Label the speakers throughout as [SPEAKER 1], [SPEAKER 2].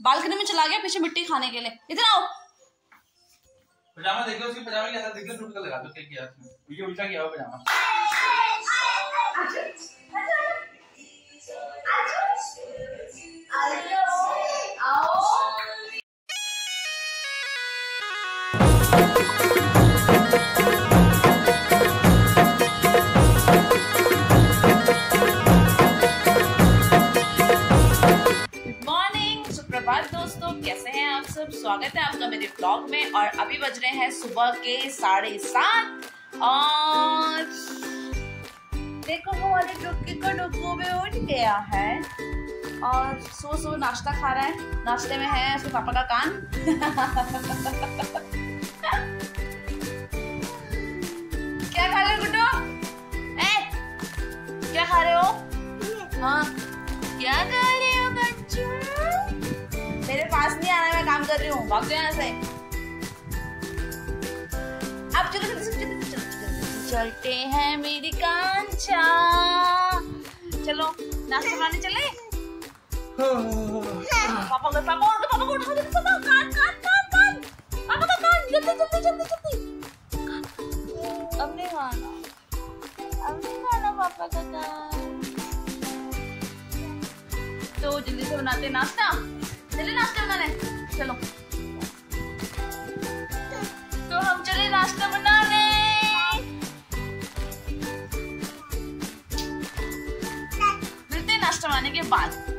[SPEAKER 1] Balcony में चला गया पीछे मिट्टी खाने के लिए इधर आओ
[SPEAKER 2] पजामा देखो उसकी पजामे कैसा देखो टूट कर लगा दो क्या किया उसने ये उल्टा किया हुआ पजामा
[SPEAKER 1] सब स्वागत है आपका मेरे ब्लॉग में और अभी बज रहे हैं सुबह के साढ़े सात। और देखो वो वाले डुक्की को डुक्कू में उठ गया है। और सो सो नाश्ता खा रहा है। नाश्ते में है उसके पापा का कान। क्या खा रहे हो गुड्डू? ए क्या खा रहे हो? हाँ क्या कर कर रही हूँ। भाग जाओ से। अब चलो जल्दी से जल्दी से, जल्दी चलते हैं मेरी कांचा। चलो नाश्ता खाने चले। पापा को पापा को पापा को उठाओ जल्दी पापा कान कान कान कान पापा का कान जल्दी जल्दी जल्दी जल्दी। अब नहीं खाना। अब नहीं खाना पापा का कान तो जल्दी से बनाते नाश्ता। चले नाश्ता बनाने। चलो। तो हम चले नाश्ता बनाने। मिलते नाश्ता बनाने के बाद।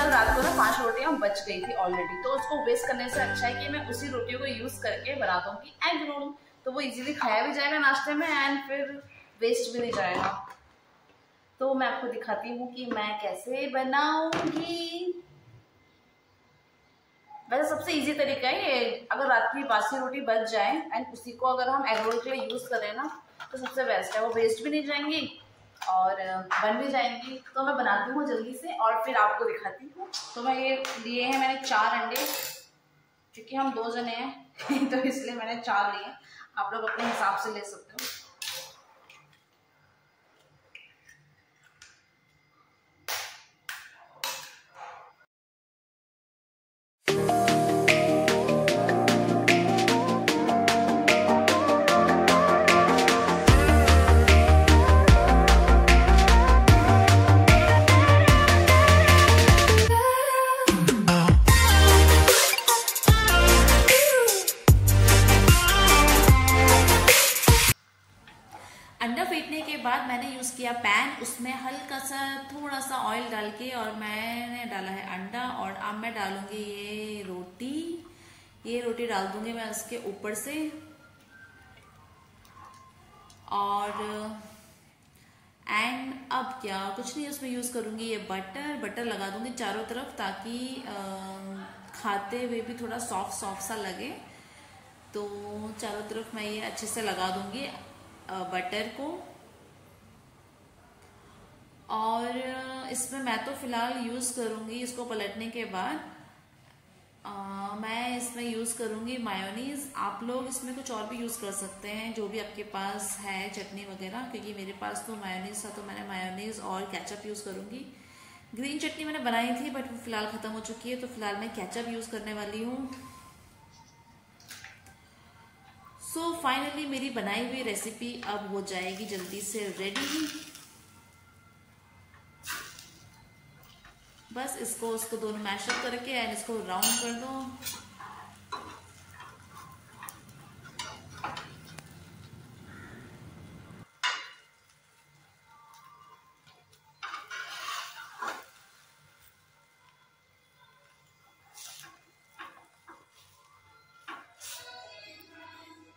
[SPEAKER 1] रात को ना पाँच रोटियाँ बच गई थी ऑलरेडी तो उसको वेस्ट करने से अच्छा है कि मैं उसी रोटियों को यूज़ करके बना दूँगी एग रोल तो वो इजीली खाया भी जाएगा नाश्ते में एंड फिर वेस्ट भी नहीं जाएगा। तो मैं आपको दिखाती हूँ कि मैं कैसे बनाऊँगी। वैसे सबसे इजी तरीका है ये। अगर रात की बासी रोटी बच जाए एंड उसी को अगर हम एग रोल के लिए यूज़ करें ना तो सबसे बेस्ट है। वो वेस्ट भी नहीं जाएँगी और बन भी जाएँगी। तो मैं बनाती हूँ जल्दी से और फिर आपको दिखाती हूँ। तो मैं ये लिए हैं मैंने चार अंडे, क्योंकि हम दो जने हैं तो इसलिए मैंने चार लिए आप लोग अपने हिसाब से ले सकते हो। बाद मैंने यूज़ किया पैन उसमें हल्का सा थोड़ा सा ऑयल डाल के और मैंने डाला है अंडा और अब मैं डालूँगी ये रोटी। ये रोटी डाल दूँगी मैं उसके ऊपर से। और एंड अब क्या? कुछ नहीं उसमें यूज़ करूँगी ये बटर बटर लगा दूँगी चारों तरफ़ ताकि अ, खाते हुए भी थोड़ा सॉफ्ट सॉफ्ट सा लगे। तो चारों तरफ़ मैं ये अच्छे से लगा दूँगी बटर को। और इसमें मैं तो फ़िलहाल यूज़ करूँगी इसको पलटने के बाद। मैं इसमें यूज़ करूँगी मायोनीज आप लोग इसमें कुछ और भी यूज़ कर सकते हैं, जो भी आपके पास है, चटनी वगैरह, क्योंकि मेरे पास तो मायोनीज था तो मैंने मायोनीज और कैचअप यूज़ करूँगी। ग्रीन चटनी मैंने बनाई थी बट वो फ़िलहाल ख़त्म हो चुकी है तो फ़िलहाल मैं कैचअप यूज़ करने वाली हूँ। सो फाइनली मेरी बनाई हुई रेसिपी अब हो जाएगी जल्दी से रेडी बस इसको, उसको दोनों मैशअप करके एंड इसको राउंड कर दो।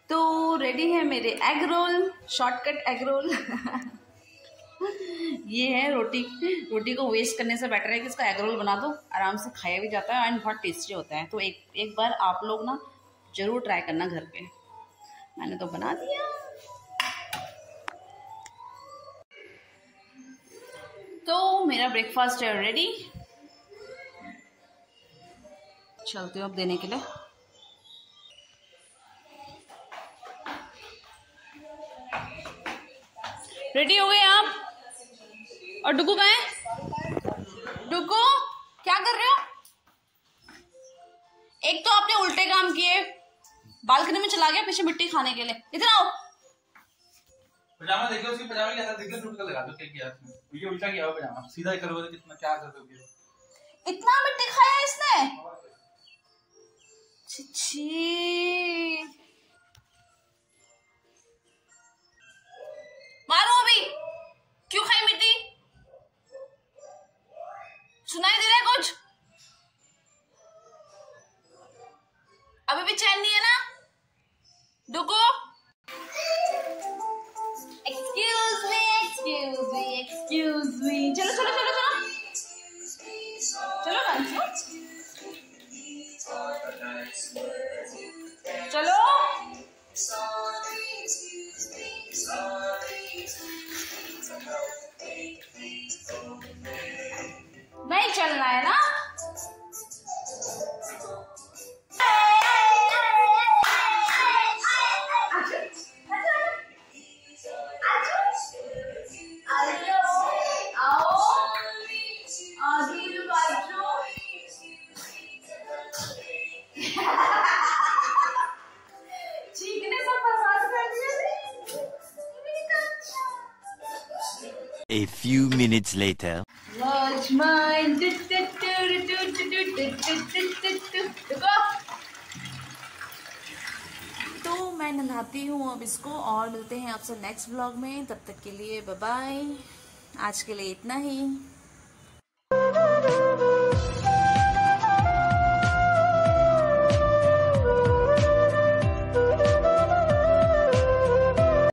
[SPEAKER 1] तो रेडी है मेरे egg roll shortcut egg roll ये है रोटी। रोटी को वेस्ट करने से बेटर है कि इसका एग रोल बना दो, आराम से खाया भी जाता है एंड बहुत टेस्टी होता है। तो एक एक बार आप लोग ना ज़रूर ट्राई करना घर पे। मैंने तो बना दिया। तो मेरा ब्रेकफास्ट है रेडी चलते हो अब देने के लिए। रेडी हो गए आप? और डुगू कहाँ है? डुगू क्या कर रहे हो? एक तो आपने उल्टे काम किए। बालकनी में चला गया पीछे मिट्टी खाने के लिए। इधर आओ।
[SPEAKER 2] पजामा देखो उसकी पजामा कैसा दिख टूट कर लगा दो क्या किया उसने ये उल्टा किया पजामा। सीधा करोगे तो कितना क्या कर दोगे?
[SPEAKER 1] इतना मिट्टी खाया इसने? छी। अभी भी चैन नहीं है ना? डुको excuse me excuse me excuse me चलो चलो चलो चलो। चलो कंसू चलो। नहीं चलना है ना?
[SPEAKER 3] A few minutes later.
[SPEAKER 1] Watch mine. Do, do, do, do, do, do, do, do. रुको। तो मैं नहाती हूँ अब इसको और मिलते हैं आपसे नेक्स्ट ब्लॉग में तब तक के लिए बाय बाय आज के लिए इतना ही